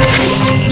Let's go.